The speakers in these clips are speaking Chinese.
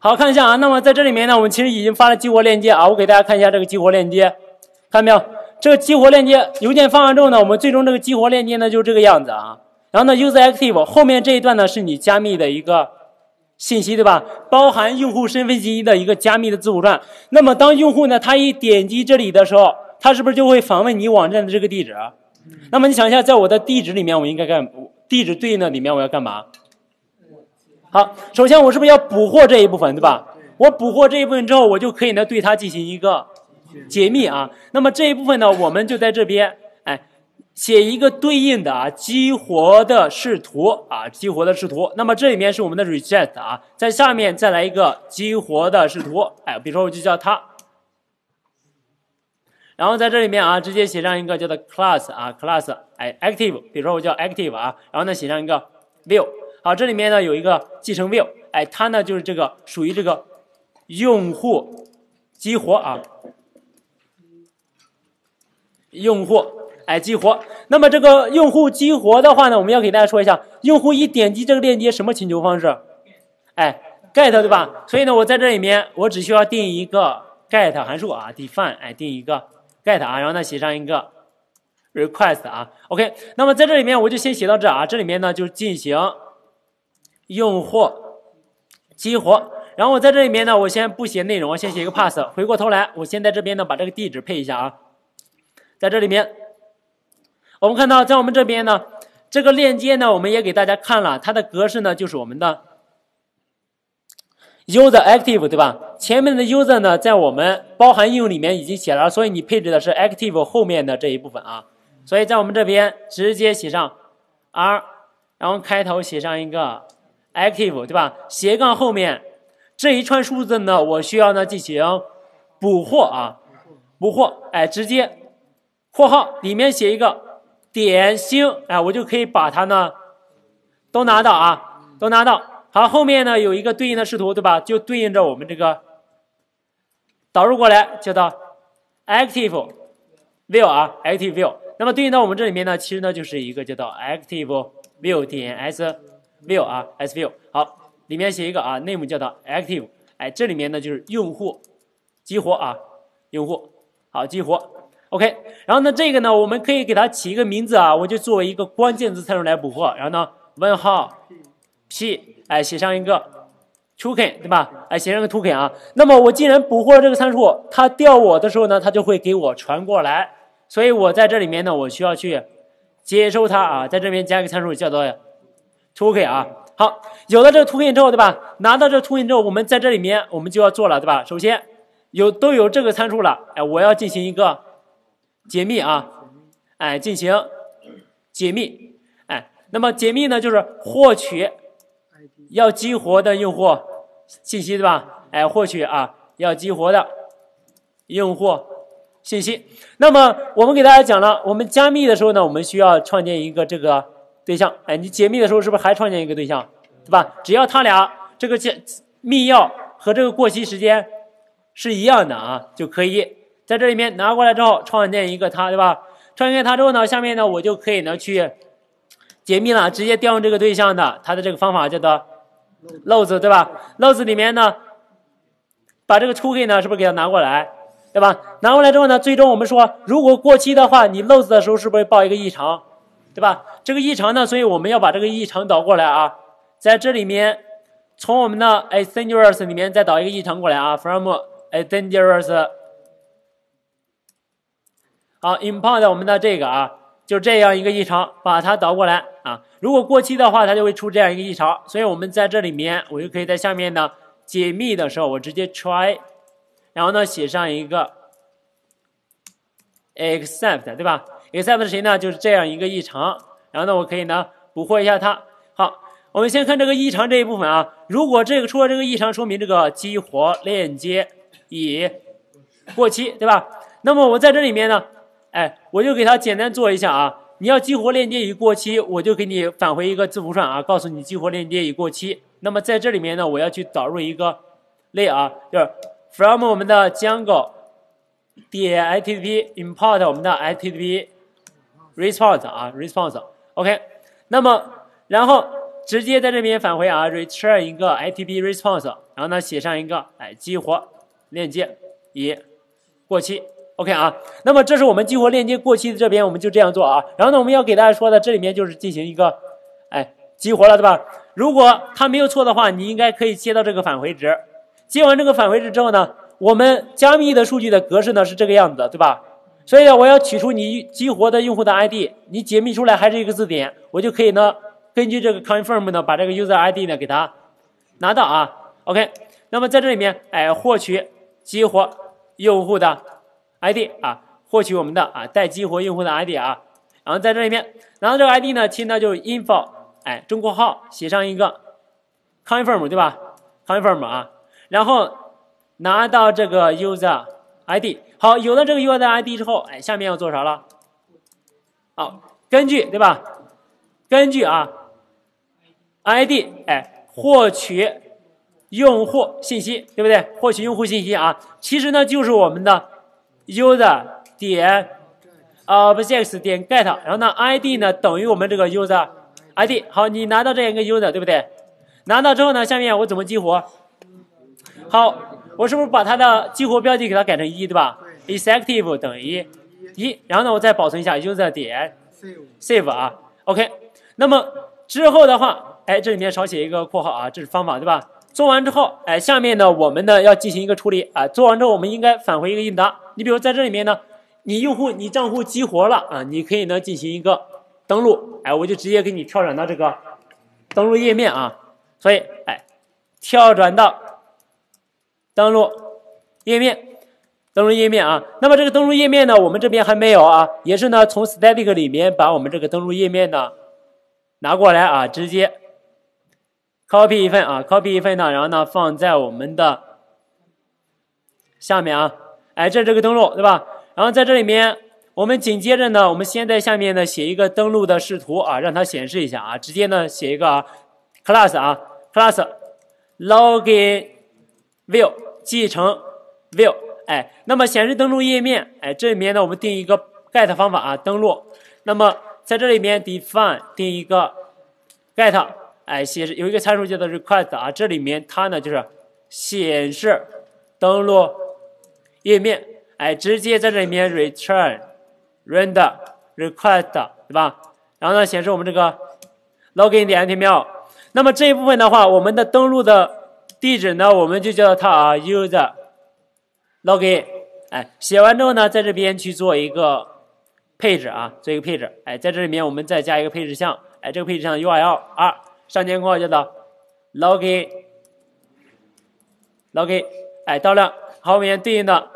好看一下啊，那么在这里面呢，我们其实已经发了激活链接啊，我给大家看一下这个激活链接，看到没有？这个激活链接邮件发完之后呢，我们最终这个激活链接呢就是这个样子啊。然后呢，useactive 后面这一段呢是你加密的一个信息，对吧？包含用户身份信息的一个加密的字符串。那么当用户呢他一点击这里的时候，他是不是就会访问你网站的这个地址？那么你想一下，在我的地址里面，我应该干地址对应的里面我要干嘛？好，首先我是不是要捕获这一部分，对吧？我捕获这一部分之后，我就可以呢对它进行一个解密啊。那么这一部分呢，我们就在这边，哎，写一个对应的啊激活的视图啊，激活的视图。那么这里面是我们的 reject 啊，在下面再来一个激活的视图，哎，比如说我就叫它，然后在这里面啊，直接写上一个叫做 class 啊，class 哎 active，比如说我叫 active 啊，然后呢写上一个 view。好，这里面呢有一个继承 view，哎，它呢就是这个属于这个用户激活啊，用户哎激活。那么这个用户激活的话呢，我们要给大家说一下，用户一点击这个链接，什么请求方式？哎，get 对吧？所以呢，我在这里面我只需要定一个 get 函数啊，define 哎，定一个 get 啊，然后呢写上一个 request 啊，OK。那么在这里面我就先写到这啊，这里面呢就进行。用户激活，然后我在这里面呢，我先不写内容，我先写一个 pass。回过头来，我先在这边呢把这个地址配一下啊，在这里面，我们看到在我们这边呢，这个链接呢，我们也给大家看了，它的格式呢就是我们的 user active 对吧？前面的 user 呢，在我们包含应用里面已经写了，所以你配置的是 active 后面的这一部分啊，所以在我们这边直接写上 r，然后开头写上一个。Active 对吧？斜杠后面这一串数字呢，我需要呢进行捕获啊，捕获，哎，直接括号里面写一个点星，哎，我就可以把它呢都拿到啊，都拿到。好，后面呢有一个对应的视图，对吧？就对应着我们这个导入过来，叫做 active view 啊，active view。那么对应到我们这里面呢，其实呢就是一个叫做 active view 点 s。View 啊，s view 好，里面写一个啊，name 叫做 active，哎，这里面呢就是用户激活啊，用户。好激活，OK，然后呢这个呢我们可以给它起一个名字啊，我就作为一个关键字参数来捕获，然后呢问号 p 哎写上一个 token 对吧？哎写上个 token 啊，那么我既然捕获了这个参数，它调我的时候呢，它就会给我传过来，所以我在这里面呢我需要去接收它啊，在这边加一个参数叫做。OK 啊，好，有了这个 token 之后，对吧？拿到这 token 之后，我们在这里面我们就要做了，对吧？首先有都有这个参数了，哎，我要进行一个解密啊，哎，进行解密，哎，那么解密呢，就是获取要激活的用户信息，对吧？哎，获取啊要激活的用户信息。那么我们给大家讲了，我们加密的时候呢，我们需要创建一个这个。对象，哎，你解密的时候是不是还创建一个对象，对吧？只要他俩这个解密钥和这个过期时间是一样的啊，就可以在这里面拿过来之后创建一个它，对吧？创建它之后呢，下面呢我就可以呢去解密了，直接调用这个对象的，它的这个方法叫做漏子，对吧？漏子里面呢，把这个 token 呢是不是给它拿过来，对吧？拿过来之后呢，最终我们说如果过期的话，你漏子的时候是不是报一个异常？对吧？这个异常呢，所以我们要把这个异常导过来啊，在这里面从我们的哎 dangerous 里面再导一个异常过来啊，from 哎 dangerous，好 import 我们的这个啊，就这样一个异常，把它导过来啊。如果过期的话，它就会出这样一个异常，所以我们在这里面，我就可以在下面呢解密的时候，我直接 try，然后呢写上一个 except，对吧？？except 是谁呢？就是这样一个异常，然后呢，我可以呢捕获一下它。好，我们先看这个异常这一部分啊。如果这个出了这个异常，说明这个激活链接已过期，对吧？那么我在这里面呢，哎，我就给它简单做一下啊。你要激活链接已过期，我就给你返回一个字符串啊，告诉你激活链接已过期。那么在这里面呢，我要去导入一个类啊，就是 from 我们的 Django 点 HTTP import 我们的 HTTP。Response 啊，response，OK，那么然后直接在这边返回啊，return 一个 ITP response，然后呢写上一个哎激活链接已过期。OK 啊，那么这是我们激活链接过期的这边，我们就这样做啊。然后呢，我们要给大家说的，这里面就是进行一个，哎，激活了，对吧？如果它没有错的话，你应该可以接到这个返回值。接完这个返回值之后呢，我们加密的数据的格式呢是这个样子的，对吧？所以呢，我要取出你激活的用户的 ID，你解密出来还是一个字典，我就可以呢根据这个 confirm 呢把这个 user ID 呢给它拿到啊。OK，那么在这里面，哎，获取激活用户的。ID 啊，获取我们的啊待激活用户的 ID 啊，然后在这里面，然后这个 ID 呢，其实呢就是 info，哎，中括号写上一个 confirm 对吧？confirm 啊，然后拿到这个 user ID，好，有了这个 user ID 之后，哎，下面要做啥了？好，根据对吧？根据啊 ID，哎，获取用户信息，对不对？获取用户信息啊，其实呢就是我们的。user 点 objects 点 get，然后呢，id 呢等于我们这个 user id。好，你拿到这样一个 user，对不对？拿到之后呢，下面我怎么激活？好，我是不是把它的激活标记给它改成一，对吧？is active 等于一，然后呢，我再保存一下 user 点 save 啊。OK，那么之后的话，哎，这里面少写一个括号啊，这是方法，对吧？做完之后，哎，下面呢，我们呢要进行一个处理啊。做完之后，我们应该返回一个应答。你比如在这里面呢，你用户你账户激活了啊，你可以呢进行一个登录，哎，我就直接给你跳转到这个登录页面啊。所以，哎，跳转到登录页面，登录页面啊。那么这个登录页面呢，我们这边还没有啊，也是呢从 static 里面把我们这个登录页面呢拿过来啊，直接。copy 一份啊，copy 一份呢，然后呢放在我们的下面啊，哎，这是这个登录对吧？然后在这里面，我们紧接着呢，我们先在下面呢写一个登录的视图啊，让它显示一下啊，直接呢写一个啊 class 啊，class login view 继承 view，哎，那么显示登录页面，哎，这里面呢我们定一个 get 方法啊，登录，那么在这里面 define 定一个 get。哎，显示有一个参数叫做 request 啊，这里面它呢就是显示登录页面，哎，直接在这里面 return render request 对吧？然后呢显示我们这个 login 点 html。那么这一部分的话，我们的登录的地址呢，我们就叫它啊 user login。哎，写完之后呢，在这边去做一个配置啊，做一个配置。哎，在这里面我们再加一个配置项，哎，这个配置项 URL 二。上节括号叫做 login，login，哎，到了后面对应的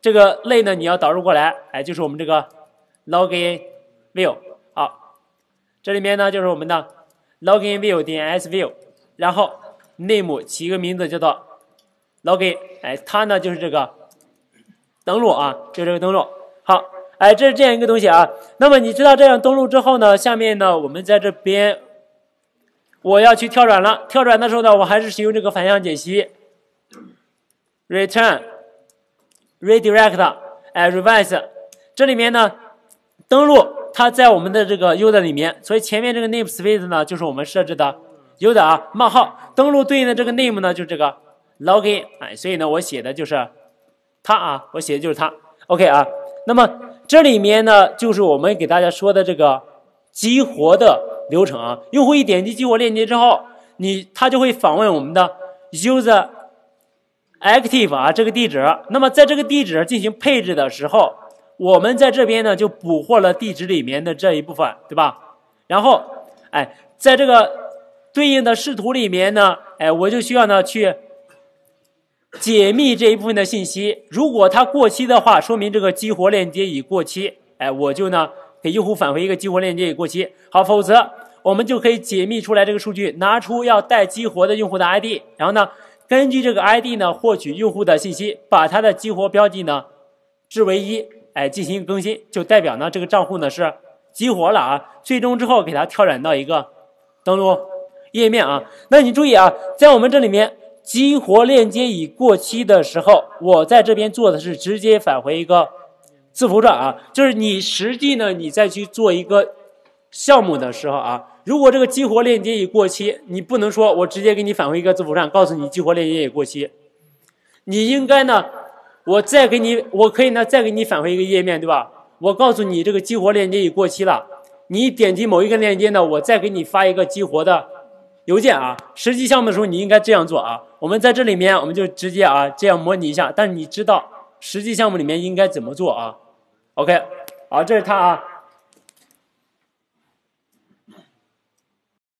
这个类呢，你要导入过来，哎，就是我们这个 login view，好，这里面呢就是我们的 login view 点 s view，然后 name 起一个名字叫做 logi 哎，它呢就是这个登录啊，就这个登录，好，哎，这是这样一个东西啊。那么你知道这样登录之后呢，下面呢我们在这边。我要去跳转了，跳转的时候呢，我还是使用这个反向解析，return redirect 哎 reverse 这里面呢登录它在我们的这个 user 里面，所以前面这个 namespace 呢就是我们设置的 user 啊冒号登录对应的这个 name 呢就是这个 login 哎，所以呢我写的就是它啊，我写的就是它，OK 啊，那么这里面呢就是我们给大家说的这个激活的。流程啊，用户一点击激活链接之后，你他就会访问我们的 user active 啊这个地址。那么在这个地址进行配置的时候，我们在这边呢就捕获了地址里面的这一部分，对吧？然后，哎，在这个对应的视图里面呢，哎，我就需要呢去解密这一部分的信息。如果它过期的话，说明这个激活链接已过期，哎，我就呢。给用户返回一个激活链接已过期，好，否则我们就可以解密出来这个数据，拿出要待激活的用户的 ID，然后呢，根据这个 ID 呢获取用户的信息，把它的激活标记呢置为一，哎，进行更新，就代表呢这个账户呢是激活了啊。最终之后给它跳转到一个登录页面啊。那你注意啊，在我们这里面激活链接已过期的时候，我在这边做的是直接返回一个。字符串啊，就是你实际呢，你再去做一个项目的时候啊，如果这个激活链接已过期，你不能说我直接给你返回一个字符串，告诉你激活链接已过期。你应该呢，我再给你，我可以呢再给你返回一个页面，对吧？我告诉你这个激活链接已过期了，你点击某一个链接呢，我再给你发一个激活的邮件啊。实际项目的时候你应该这样做啊。我们在这里面我们就直接啊这样模拟一下，但是你知道实际项目里面应该怎么做啊？OK，好，这是它啊。